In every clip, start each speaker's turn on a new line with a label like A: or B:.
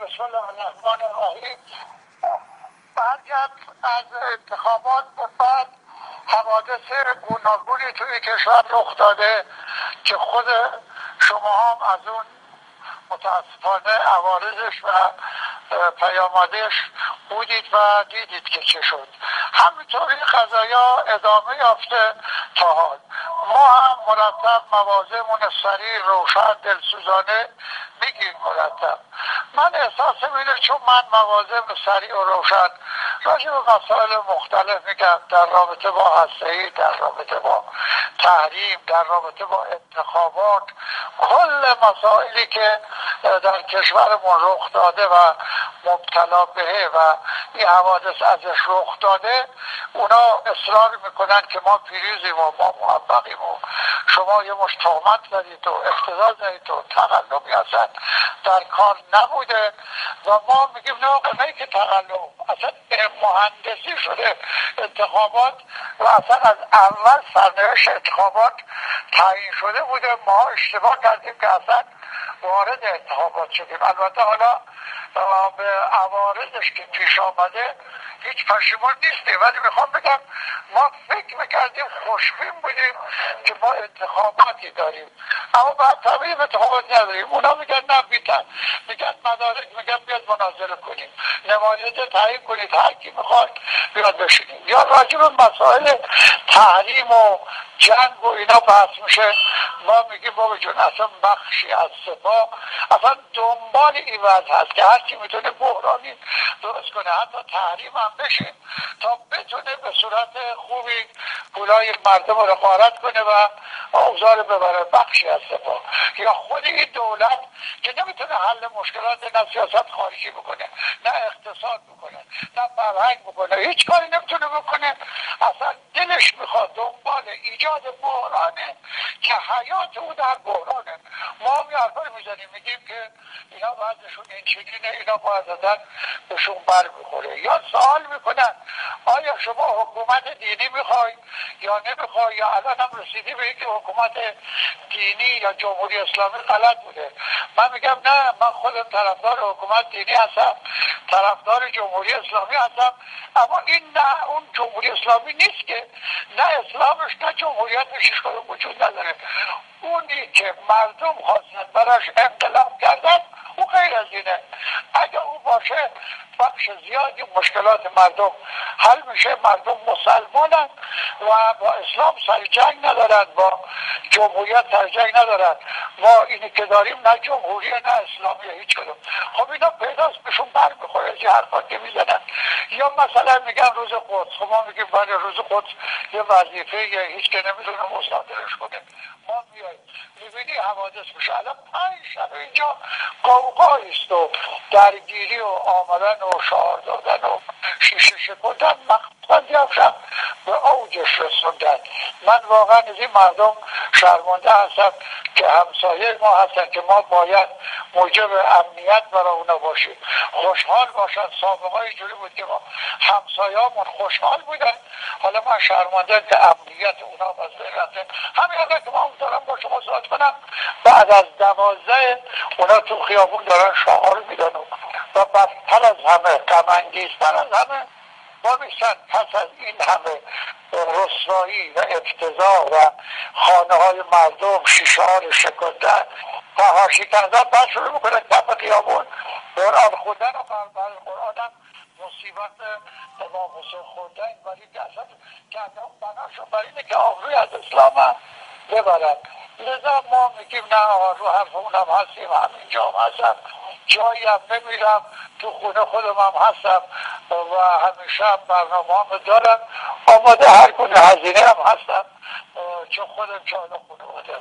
A: بسم الله الرحمن الرحیم. برگرد از انتخابات به بعد حوادث گوناگونی توی کشور رخ داده که خود شما هم از اون متاسفانه عوارضش و پیامدش بودید و دیدید که چه شد. همینطور این قضایا ادامه یافته تا حال. هم مرتب موازمون سریع روشن دلسوزانه میگیم مرتب. من احساسم اینه چون من موازم سریع و روشن راجع به مسائل مختلف میگم در رابطه با هسته در رابطه با تحریم در رابطه با انتخابات کل مسائلی که در کشورمون رخ داده و مبتلا بهه و این حوادث ازش رخ داده اونا اصرار می‌کنن که ما پیروزیم و ما موفقیم و شما یه مش تهمت زدید و اقتضا زدید و تقلبی اصلا در کار نبوده و ما میگیم نه که تقلب اصلا مهندسی شده. انتخابات و اصلا از اول سرنوشت انتخابات تعیین شده بوده. ما اشتباه کردیم که اصلا وارد انتخابات شدیم. البته حالا به عوارضش که پیش آمده هیچ پشیمان نیستیم. ولی می‌خوام بگم ما فکر می‌کردیم خوشبین بودیم که ما انتخاباتی داریم. اما بعد طبیعی انتخابات نداریم. اونا میگن نه بیتن میگن مدارک میگن بیاد مناظره کنیم. نماینده تعیین کنید. هر کی می‌خواد بیاد بشینیم. یا راجع به مسائل تحریم و جنگ و اینا بحث میشه. ما میگیم بابا جون اصلا بخشی از سپاه اصلا دنبال این وضع هست که هرچی می‌تونه بحرانی درست کنه حتی تحریم هم بشه تا بتونه به صورت خوبی پولای مردم رو غارت کنه و اوضاع ببره. بخشی از سپاه یا خود این دولت که نمی‌تونه حل مشکلات نه سیاست خارجی بکنه نه اقتصاد بکنه نه فرهنگ بکنه هیچ کاری نمی‌تونه بکنه. اصلا دلش می‌خواد دنبال ایجاد بحرانه که حیات او در بحرانه ما هم حرفا می‌زنیم میگیم که اینا بعضشون این چنینه اینا باید بهشون بر می‌خوره. یا سوال می‌کنن آیا شما حکومت دینی می‌خوای یا نمی‌خوای؟ یا الان هم رسیدی به اینکه حکومت دینی یا جمهوری اسلامی غلط بوده. من میگم نه من خودم طرفدار حکومت دینی هستم طرفدار جمهوری اسلامی هستم اما این نه اون جمهوری اسلامی نیست که نه اسلامش نه جمهوریتش وجود نداره. اونی که مردم خواستن براش انقلاب کردن او غیر از اینه. اگه او باشه بخش زیادی مشکلات مردم. حل میشه مردم مسلمانن و با اسلام سر جنگ ندارن با جمهوریت سر جنگ ندارن ما اینی که داریم نه جمهوری نه اسلامی هیچ کدوم. خب اینا پیداست بهشون بر می‌خوره از حرفا که می‌زنن. یا مثلا میگن روز قدس. خب ما میگیم بله روز قدس یه وظیفه یه هیچ که نمی‌تونه مصادرش کنه. ما می‌بینی حوادث میشه. الان پنج شب اینجا قوقایی است و درگیری و آمدن و شعار دادن و شیشه شکردن مقصد یفشم به اوجش رسوندن من واقعا از این مردم شرمنده هستم که همسایه ما هستن که ما باید موجب امنیت برای اونا باشیم. خوشحال باشن سابقه های جوری بود که ما خوشحال بودن. حالا من شرمنده امنیت اونا از بین همین که ما شما صحبت کنم. بعد از دوازده اونا تو خیابون دارن شعار میدن و بدتر از همه غمانگیزتر از همه ما میشن پس از این همه رسوایی و افتضاح و خانه های مردم شیشار شکندن فهاشی کردن بعد شروع می‌کنن کف خیابون. قرآن خوندن و بر قرآن هم مصیبت امام حسین خوندن ولی اصلا کردن بناشون برای اینه که آبروی از اسلام ببرن لذا ما میگیم نه رو اونم هستیم همینجا هم هستم. جایی هم نمیرم تو خونه خودم هم هستم و همیشه هم برنامه هم دارم. آماده هر گونه هزینه هم هستم چون خودم چهار خانواده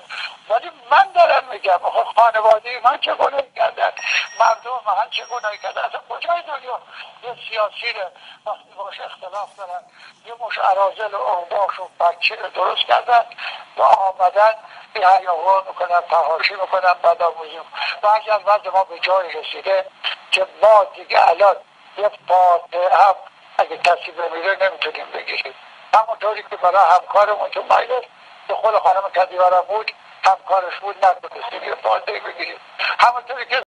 A: ولی من دارم میگم خانواده من چه گناهی کردن؟ مردم من چه گناهی کردن دنیا یه سیاسی وقتی باش اختلاف دارن. یه مش عرازل اوباش و بچه درست کردن. و آمدن این هیاهو می‌کنن تحاشی می‌کنن بعد آموزی و اگر وضع ما به جای رسیده که ما دیگه الان یه فاتحه هم اگه کسی بمیره نمی‌تونیم بگیریم. همونطوری که برای همکارمون تو مجلس که خود خانم کدیورم بود همکارش بود نتونستیم یه فاتحه بگیریم. همونطوری که